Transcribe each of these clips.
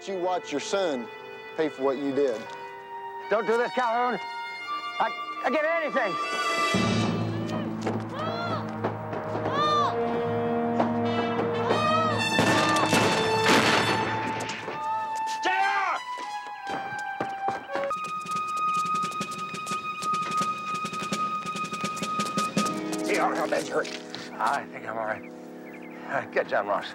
I'm let you watch your son pay for what you did. Don't do this, Calhoun. I, I get anything. Hey, how, how bad's you hurt? I think I'm all right. Get John Ross.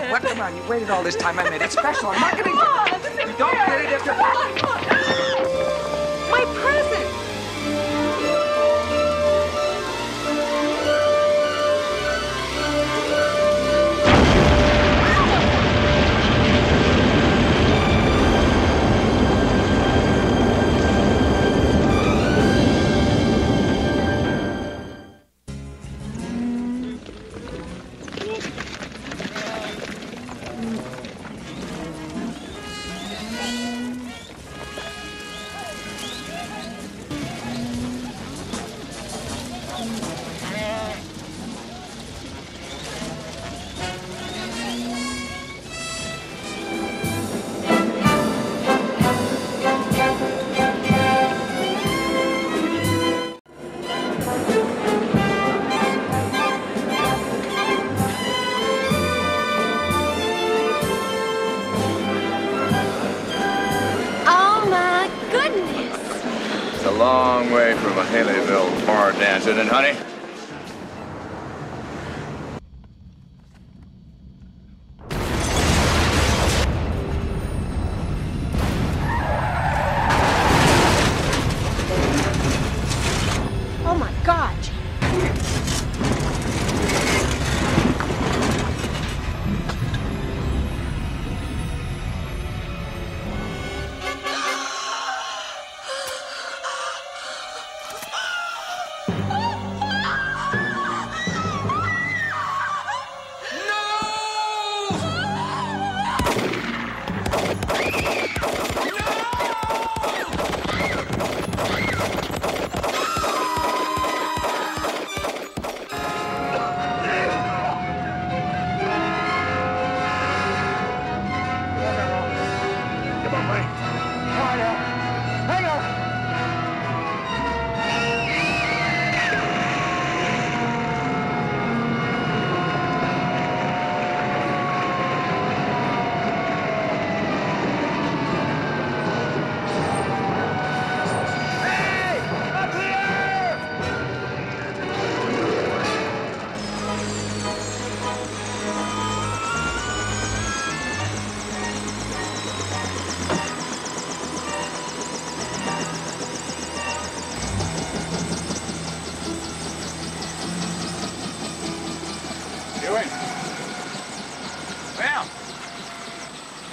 Now. What? Come on. You waited all this time. I made it special. I'm not on, oh, this is Don't get it if long way from a Haleyville bar isn't it, honey?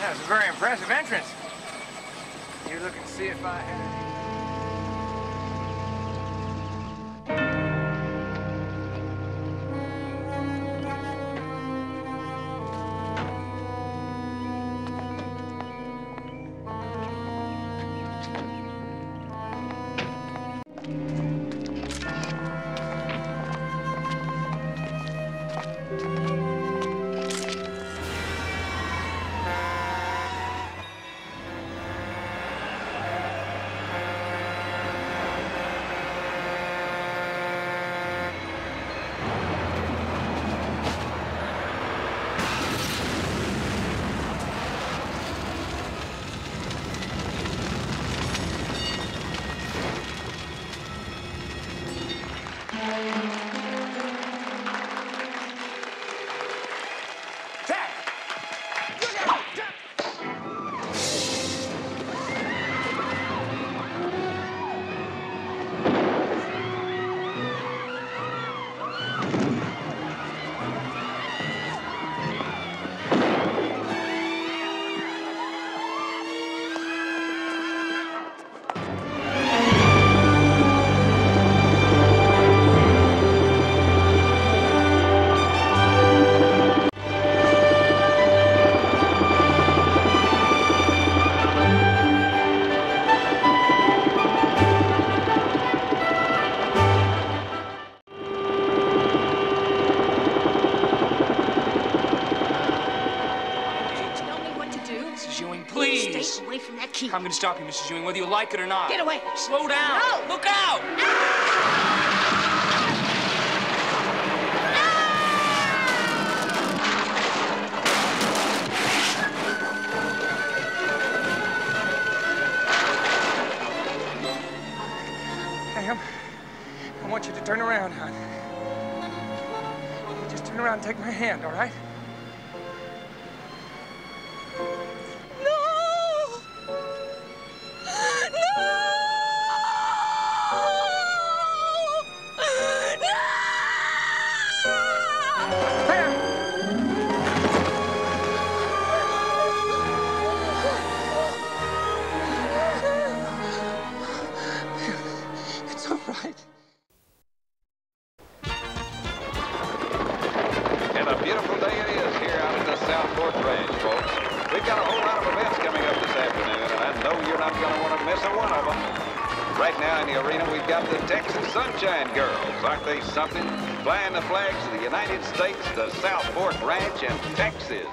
That was a very impressive entrance. You looking to see if I had from that key. I'm gonna stop you, Mrs. Ewing, whether you like it or not. Get away. Slow down. No. Look out! Pam, I want you to turn around, hon. Just turn around and take my hand, all right? Right. And a beautiful day it is here out at the South Fork Ranch, folks. We've got a whole lot of events coming up this afternoon, and I know you're not going to want to miss a one of them. Right now in the arena, we've got the Texas Sunshine Girls. Aren't they something? Flying the flags of the United States, the South Fork Ranch, and Texas.